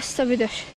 Hasta.